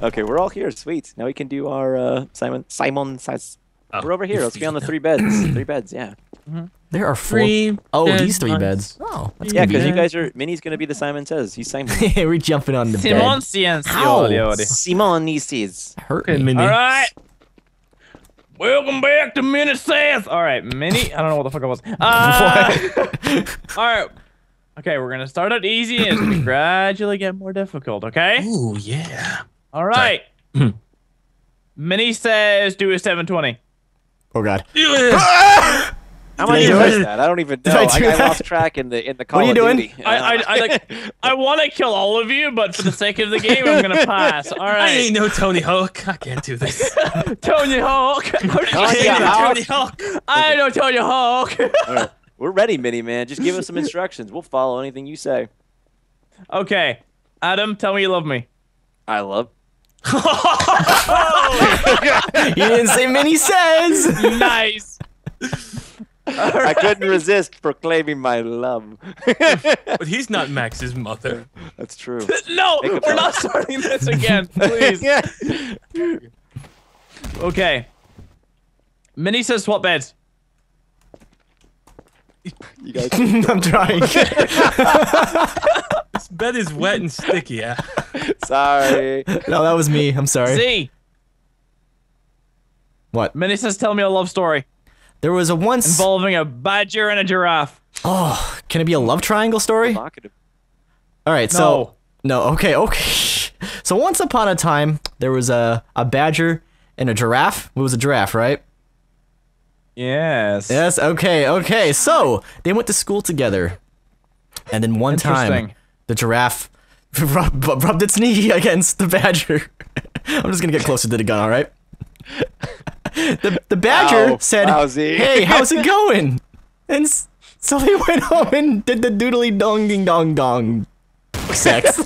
Okay, we're all here. Sweet. Now we can do our uh, Simon. Simon says. Oh, We're over here. Let's be on the three beds. three beds. Yeah. There are four. Three. Oh, beds, these three nice. beds. Oh, that's Yeah, because be you guys are. Mini's gonna be the Simon says. He's Simon. We're jumping on the Simon bed. Ciencio. Simon says. Hurt Okay, me. Mini. All right. Welcome back to Mini Says. All right, Mini. I don't know what the fuck it was. Uh, all right. Okay, we're gonna start out easy and gradually get more difficult. Okay. Oh yeah. All right. Mini says do a 720. Oh god. Yeah. How many Did I was do it? that? I don't even know. Did I I, do I, that? lost track in the in the Call What are you doing? Duty. I I, I like I want to kill all of you, but for the sake of the game, I'm gonna pass. All right. I ain't no Tony Hawk. I can't do this. Tony Hawk. How did you Tony say I that? Hawk. Tony Hawk. I know Tony Hawk. All right. We're ready, Mini man. Just give us some instructions. We'll follow anything you say. okay, Adam, tell me you love me. I love. You didn't say many says. nice. I couldn't resist proclaiming my love. But he's not Max's mother. That's true. No, Make we're phone. not starting this again, please. yeah. Okay. Mini says swap beds. You guys. I'm trying. This bed is wet and sticky. Yeah. Sorry. No, that was me. I'm sorry. Z. What? Mini says tell me a love story There was a once. involving a badger and a giraffe. Oh, can it be a love triangle story? All Provocative. right, so no, okay, okay. So once upon a time, there was a a badger and a giraffe. It was a giraffe, right? Yes. Yes. Okay. Okay. So they went to school together, and then one time, the giraffe rubbed, rubbed its knee against the badger. I'm just gonna get closer to the gun. All right. The the badger Ow, said, wowsy. "Hey, how's it going?" And so they went home and did the doodly dong ding dong dong sex.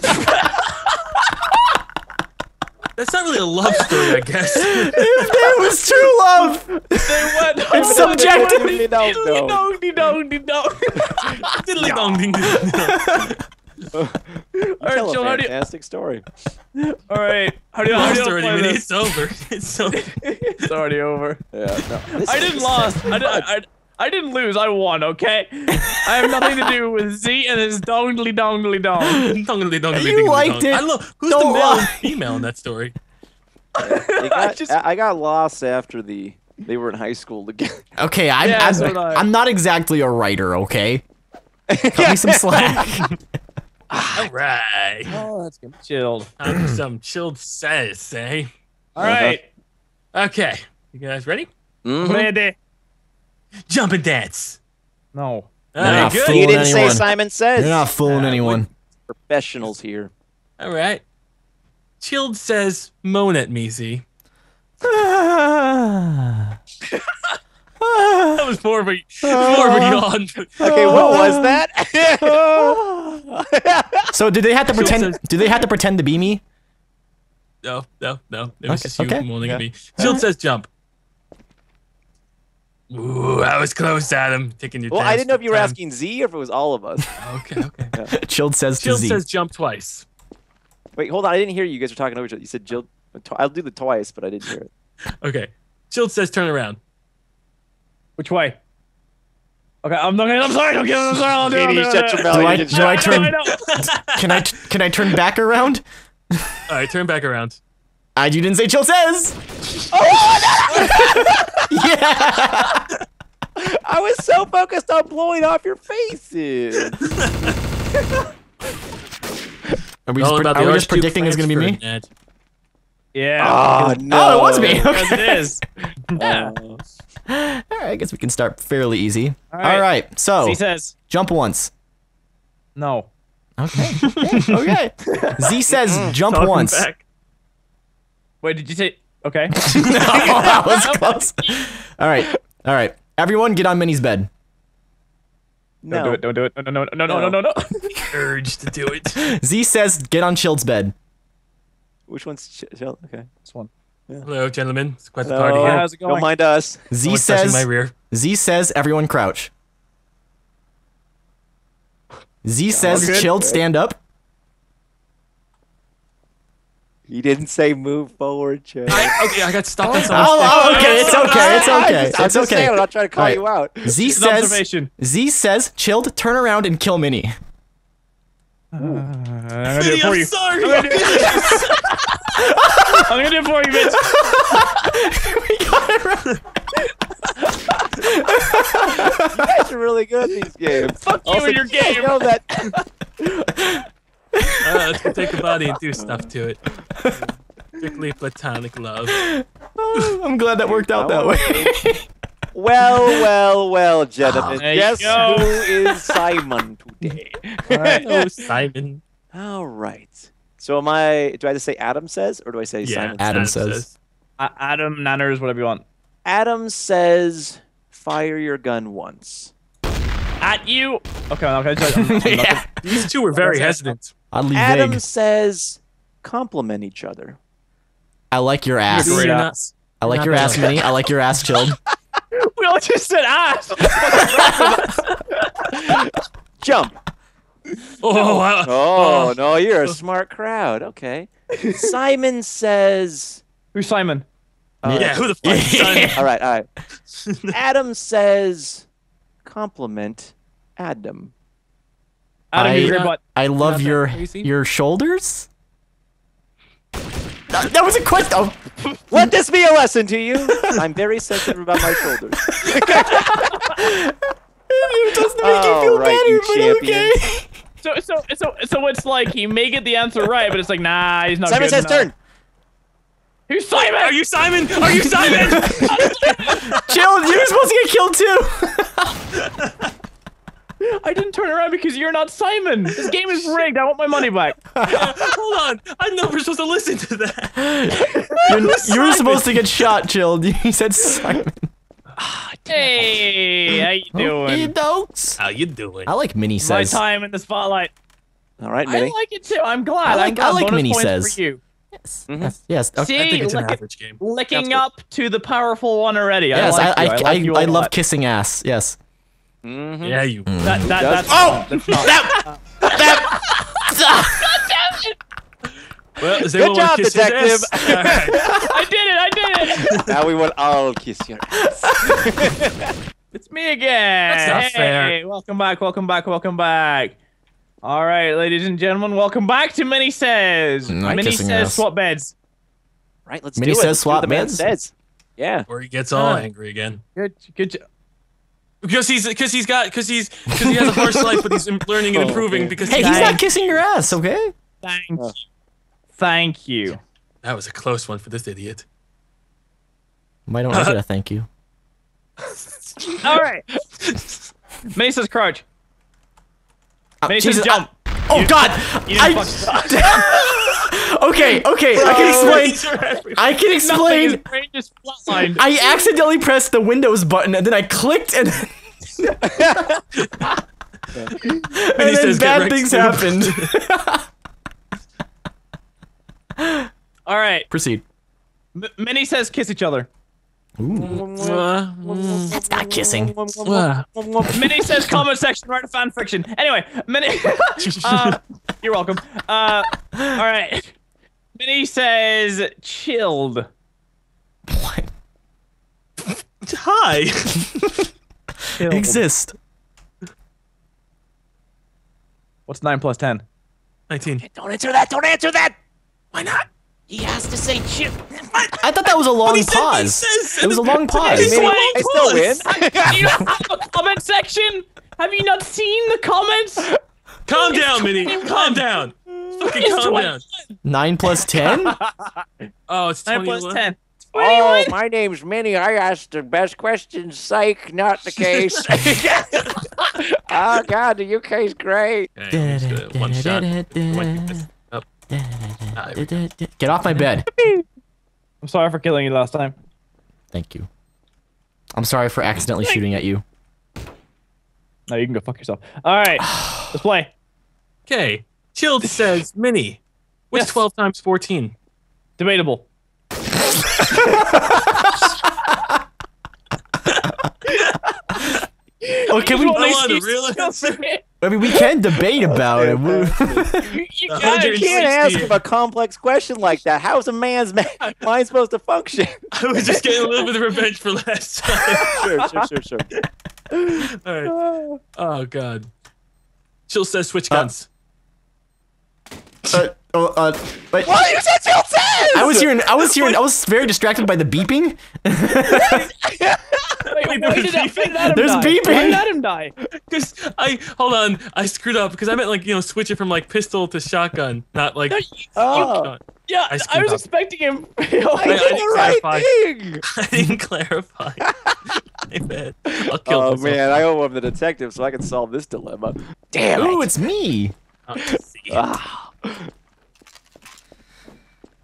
That's not really a love story, I guess. If it was true love. They went. It's subjective. Really. Dong, ding, dong, ding, dong. Diddly dong ding ding. All right, Tell Jill, a how do you? fantastic story. All right, how do you? How Love do you story, play Mini. this? It's over. It's over. It's already over. Yeah. No. I didn't lost. I, did, I, I didn't lose. I won. Okay. I have nothing to do with Z and his dongly dongly dong. Dongly dongly You ding liked dong. it. I love who's Don't the male and female in that story. It got- just- I got lost after the they were in high school together. Okay, I'm, Yeah, I'm, so did I. I'm not exactly a writer. Okay, cut me some slack. All right. Oh, that's good. Chilled. Time for some chilled says, eh? All right. Okay. You guys ready? Mhm. Ready? Jump and dance. No. All Nah, right, good. You didn't say. Simon says. You're not fooling Uh, anyone. professionals here. All right. Chilled says, moan at me, Z. That was more of a, more of a yawn. Okay, what was that? so did they have to pretend? Do they have to pretend to be me? No, no, no. It was Okay, just you okay. moaning Yeah. at me. Chilled says jump. Ooh, I was close, Adam. Taking your well, I didn't know if you were time. asking Z or if it was all of us. Okay, okay. Chilled says to Chilled Z. says jump twice. Wait, hold on. I didn't hear you. You guys were talking over each other. You said Chill. I'll do the twice, but I didn't hear it. Okay. Chilled says turn around. Which way? Okay, I'm not gonna. I'm sorry. I'm, I'm sorry. I'll do it, Katie, do it, shut I'll your mouth. Do I, do I know, turn? I. Can I t- can I turn back around? All right, turn back around. I you didn't say chill says. Oh, yeah. I was so focused on blowing off your faces. Are we All just, pre- about are we just predicting it's gonna be me? Frederick. Yeah. Oh no! Oh, it was me. Yes, Okay. it is. Yeah. Oh. All right, I guess we can start fairly easy. All right. right, so He says jump once. no. Okay. Okay. okay. Z says jump Talking once. back. Wait, did you say? Okay. no, that was close. All right. All right. Everyone, get on Mini's bed. No. Don't do it. Don't do it. No, no, no, no, no, no, no, no. Urge to do it. Z says get on Chilled's bed. Which one's ch- Chill? Okay. This one. Hello, gentlemen. It's quite the Hello. party Yeah, here. how's it going? Don't mind us. Z Someone's says my rear. Z says everyone crouch. Z says good. Chilled stand up. He didn't say move forward, Chad. I, okay, I got stuck on Oh, something. oh, okay, it's okay, it's I- I okay, just- I'm it's just saying, okay. I'm not trying to call Alright. you out. Z It's says observation. Z says chilled. Turn around and kill Mini. I'm gonna do it Mini, for I'm you. sorry. I'm gonna do it for you, bitch. we got it right. You guys are really good at these games. Fuck you Also, and your did you game. know that Uh, let's take a body and do stuff to it. Strictly platonic love. Oh, I'm glad that worked out that way. Well, well, well, gentlemen. There you Guess go. who is Simon today? Oh, Simon. All right. So am I? Do I just say Adam says, or do I say Yeah, Simon? Adam says? says. Uh, Adam, Nanners, whatever you want. Adam says, "Fire your gun once." At you. Okay, okay. So I'm, I'm yeah. These two were very hesitant. Oddly Adam vague. says, "Compliment each other." I like your ass. Great You're not- I like your ass, Mini. I like your ass, chilled. we all just said ass. Jump. Oh, wow. Oh no, you're a smart crowd. Okay. Simon says. Who's Simon? uh, yeah, who the fuck is Simon? All right, all right. Adam says, "Compliment Adam." Adam, I- you great. I love Not your crazy. your shoulders. That, that was a question. Oh, Let this be a lesson to you. I'm very sensitive about my shoulders. it doesn't make All you feel right, better, you but okay. So, so, so, so it's like he may get the answer right, but it's like, nah, he's not. Simon good says, enough. "Turn." Who's Simon? Are you Simon? Are you Simon? Chill, you're supposed to get killed too. I didn't turn around because you're not Simon. This game is rigged. I want my money back. Hold on. I know we're supposed to listen to that. You're, you were supposed to get shot, chilled. You said Simon. Hey, how you You doing? don't. How you doing? I like Mini My says. time in the spotlight. All right, I like it too. I'm glad. I like- I'm like Bonus Mini points says. For you. Yes. Mhm. Yes. yes. Okay. See, I think it's an average game. Licking That's up to the powerful one already. Yes, I like I, you. I, I, I, like you a I love kissing ass. Yes. Mhm. Yeah, you. that. That. Does- That's Oh! That's not. That. that. Well, does Good anyone want job, detective. His ass? All right. I did it. I did it. now we will all kiss your ass. It's me again. That's not hey, fair. welcome back, welcome back, welcome back. All right, ladies and gentlemen, welcome back to Mini Says. Not Mini kissing Says ass. swap beds. Right, let's Mini do it. Mini says Let's do what swap beds? says. Yeah. Or he gets all Ah. angry again. Good, good. Jo- Because he's because he's got because he's because he has a harsh life, but he's learning and Oh, improving because Hey, he's not kissing your ass, okay? Thank Oh. you. Thank you. That was a close one for this idiot. Why don't I get a thank you? All right. Mini says crouch. Mini Jesus, jump. uh, oh God! You didn't fuck I, okay, okay, I can explain. I can explain. brain flatlined. I accidentally pressed the Windows button and then I clicked and, and then bad things happened. All right. Proceed. M- Mini says kiss each other. That's not kissing. Mini says comment section, write a fan fiction. Anyway, Mini. uh, you're welcome. Uh, all right. Mini says chilled. What? hi. Chilled. Exist. What's nine plus ten? 19. Don't answer that. Don't answer that. Why not? He has to say chill. I thought that was a long he said- he pause. says- It was a long pause. It's Maybe I still win. Do you not have a comment section? Have you not seen the comments? Calm down, Mini. Calm down. Fucking It's calm 21. down. Nine plus ten? Oh, it's Nine 21. plus ten. Oh, my name's Mini. I asked the best questions. Psych, not the case. oh God, the UK's great. Okay, I'm just gonna one shot. One hit. Oh. There we go. Get off my bed. I'm sorry for killing you last time. Thank you. I'm sorry for accidentally shooting at you. No, you can go fuck yourself. All right, let's play. Okay. Chilled says Mini. What's Yes. 12 times 14? Debatable. Oh, can we? I want a real answer. I mean, we can debate about it. You, you can't, can't ask him a complex question like that. How's a man's ma- mind supposed to function? I was just getting a little bit of revenge for last time. sure, sure, sure, sure. All right. Oh god. Chill says switch guns. uh, oh, uh, wait. What? You said Chill says! I was hearing. I was hearing. I was very distracted by the beeping. Wait, Wait, why there's did, I, beeping? did Adam There's die? beeping. Why did Adam die? Because I hold on, I screwed up because I meant like you know switch it from like pistol to shotgun, not like. Oh. shotgun. Yeah, I I, was up. expecting him. I I did the right clarify. thing. I didn't clarify. My bad. I'll kill Oh myself. man, I owe him the detective so I can solve this dilemma. Damn Ooh, it. it's me. Oh, see.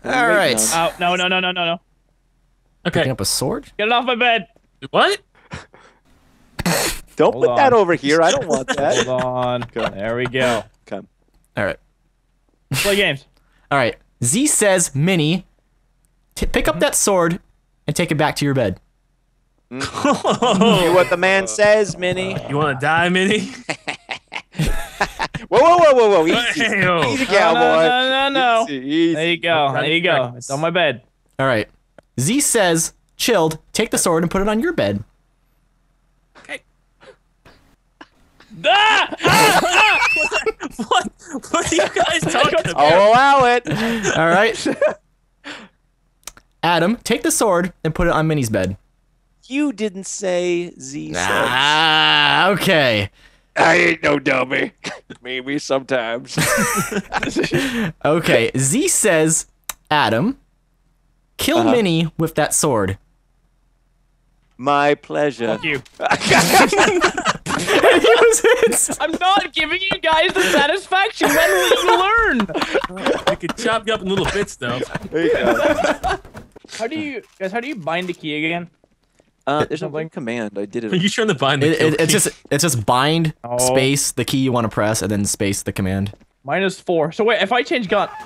All right. oh, no, no, no, no, no, no. Picking Okay. up a sword. Get it off my bed. What? Don't Hold put that over here. I don't want that. Hold on. There we go. Come. All right. Play games. All right. Z says, Mini, t- pick up mm-hmm. that sword and take it back to your bed. Mm. Do what the man says, Mini. You want to die, Mini? Whoa, whoa, whoa, whoa, whoa. Easy, Hey-o. easy cowboy. no, no, no, no. Easy, easy. There you go. There you go. It's on my bed. All right. Z says, chilled, take the sword and put it on your bed. Ah! what? What are you guys talking about? I'll allow it. All right. Adam, take the sword and put it on Mini's bed. You didn't say Z said. Ah, okay. I ain't no dummy. Maybe sometimes. Okay. Z says, Adam, kill Uh-huh. Mini with that sword. My pleasure. Fuck you. he was hit. I'm not giving you guys the satisfaction. When will you learn? I could chop you up in little bits, though. There you go. How do you guys? How do you bind the key again? Uh, there's a Something. one command. I did Are it. you trying to bind the It, kill it, it's just it's just bind Oh. space the key you want to press and then space the command. Minus four. So wait, if I change gun.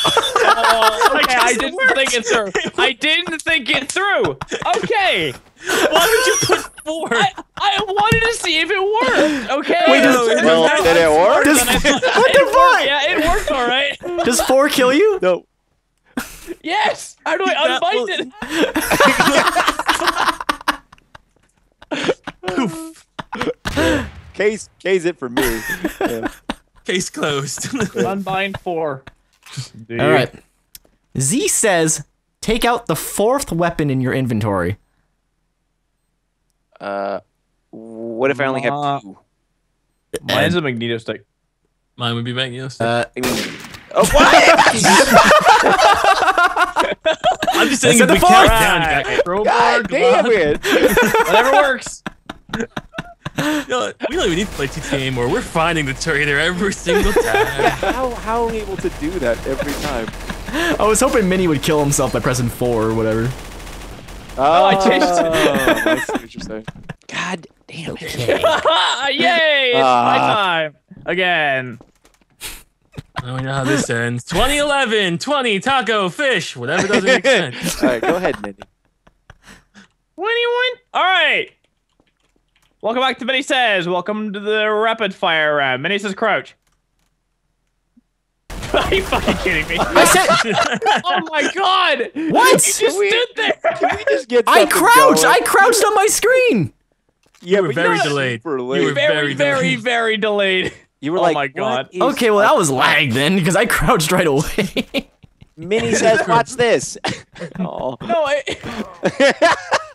oh, okay, I guess didn't works. think it through. I didn't think it through. Okay, Why would you put four? I, I wanted to see if it worked. Okay. Wait, does- It Well, did it work? Does, what the fuck? Yeah, it worked all right. Does four kill you? No. Yes. How do I That unbind will- it? Case, case it for me. Yeah. Case closed. Unbind four. All right. Z says, take out the fourth weapon in your inventory. Uh, what if I only Ma- have two? Mine's a magneto stick. Mine would be magneto. Uh, oh what? I'm just saying said if the we count fourth. down, you got crowbar, God damn glove. it! Whatever works. You know we don't even need to play TTT anymore. We're finding the traitor every single time. How how are we able to do that every time? I was hoping Mini would kill himself by pressing four or whatever. Oh, I changed it. I see what you're saying. God damn it! Yay! It's Ah. my time again. I don't know how this ends. 2011, 20 taco fish, whatever doesn't make sense. All right, go ahead, Mini. 21. All right. Welcome back to Mini Says. Welcome to the rapid fire round. Mini says crouch. Are you fucking kidding me? I said, oh my god! What? You just we- stood there. Can we just get? I crouched. going? I crouched on my screen. Yeah, You were very you're delayed. super You late. were very, very very, delayed. very delayed. You were Oh like, my God. is Okay, well that was lag then because I crouched right away. Mini says, "Watch this." oh. No, it,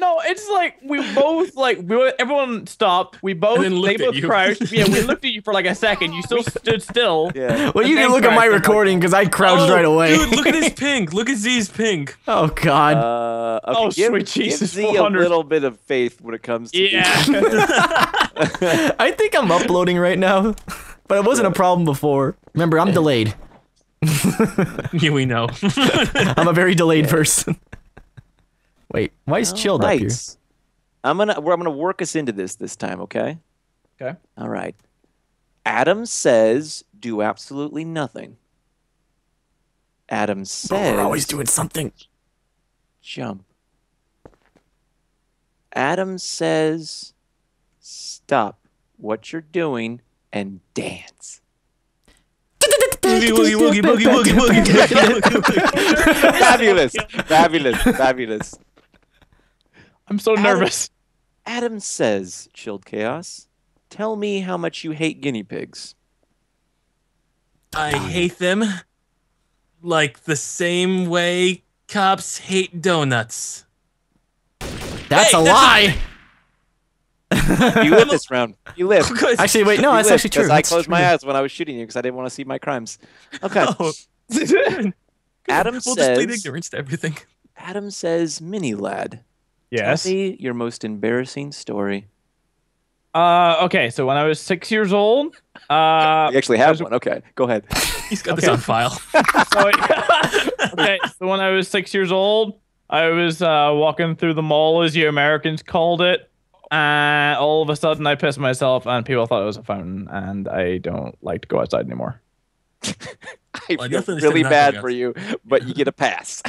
no, it's like we both like we were- everyone stopped. We both And they both you. crouched. Yeah, we looked at you for like a second. You still stood still. Yeah. well, you can look at my crouched, I'm like- recording because I crouched Oh, right away. Dude, look at his ping. Look at Z's ping. oh God. Uh, okay, Oh, give, sweet give Jesus, Z a 400. little bit of faith when it comes to Yeah. I think I'm uploading right now, but it wasn't a problem before. Remember, I'm delayed. Yeah, we know. I'm a very delayed person. Wait, why is chilled up here? I'm gonna we're- I'm gonna work us into this this time, okay? okay. All right. Adam says do absolutely nothing. Adam oh, says We're always doing something. jump. Adam says stop. what you're doing and dance. Boogie, woogie, woogie, boogie, woogie, woogie, woogie. fabulous, fabulous, fabulous. I'm so Adam- nervous. Adam says, Chilled Chaos, tell me how much you hate guinea pigs. I hate them like the same way cops hate donuts. That's Hey, a that's a- lie. You live this round. You live. Actually, wait, no, You that's live, actually true. 'cause I That's closed my eyes when I was shooting you because I didn't want to see my crimes. Okay. Oh. Adam we'll just plead ignorance to everything. Adam says, Mini lad, Yes. tell me your most embarrassing story. Uh, okay. So when I was six years old, uh, You actually have one. Okay, go ahead. He's got this on file. so, okay. So when I was six years old, I was uh, walking through the mall, as you Americans called it, and all of a sudden I pissed myself, and people thought it was a fountain, and I don't like to go outside anymore. I Well, feel definitely really bad for you, but you get a pass.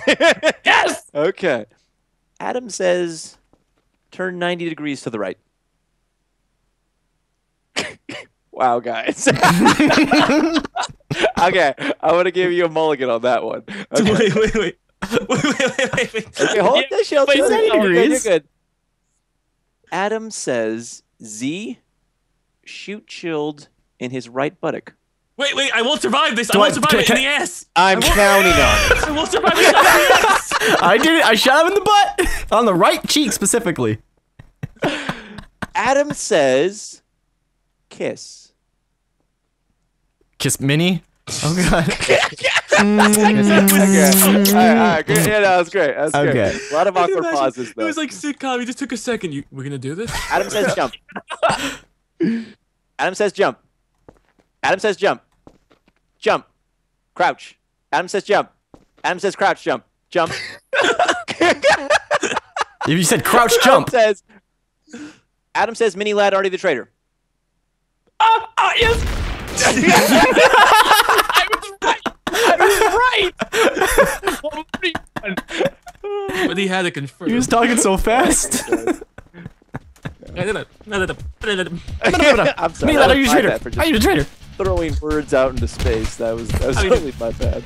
Yes. okay. Adam says, turn 90 degrees to the right. wow, guys. okay, I want to give you a mulligan on that one. Okay, Wait, wait, wait. Wait, wait, wait, wait, wait. okay hold Yeah, this, Shield. wait, You're 90 you're degrees. good. Adam says, Z, shoot chilled in his right buttock. Wait, wait, I won't survive this. I won't I- survive can- it can- in the ass. I'm counting on it. I won't survive it in the ass. I did it. I shot him in the butt, on the right cheek specifically. Adam says, kiss. Kiss Mini. Oh god. Mm. okay. All right, all right, good. Yeah, that was great. That was Okay. great. A lot of awkward imagine? pauses, It was like sitcom. You just took a second. You, we're gonna do this? Adam says jump. Adam says jump. Adam says jump. Jump. Crouch. Adam says jump. Adam says crouch. Jump. Jump. If you said crouch Adam jump, says. Adam says mini lad Artie the traitor. Ah, ah, yes. I was right. I was right. What are you doing? But he had to confirm. he was talking so fast. I'm sorry. Me, that that are you my traitor? Are you the traitor? Throwing words out into space. That was that was I mean- totally my bad.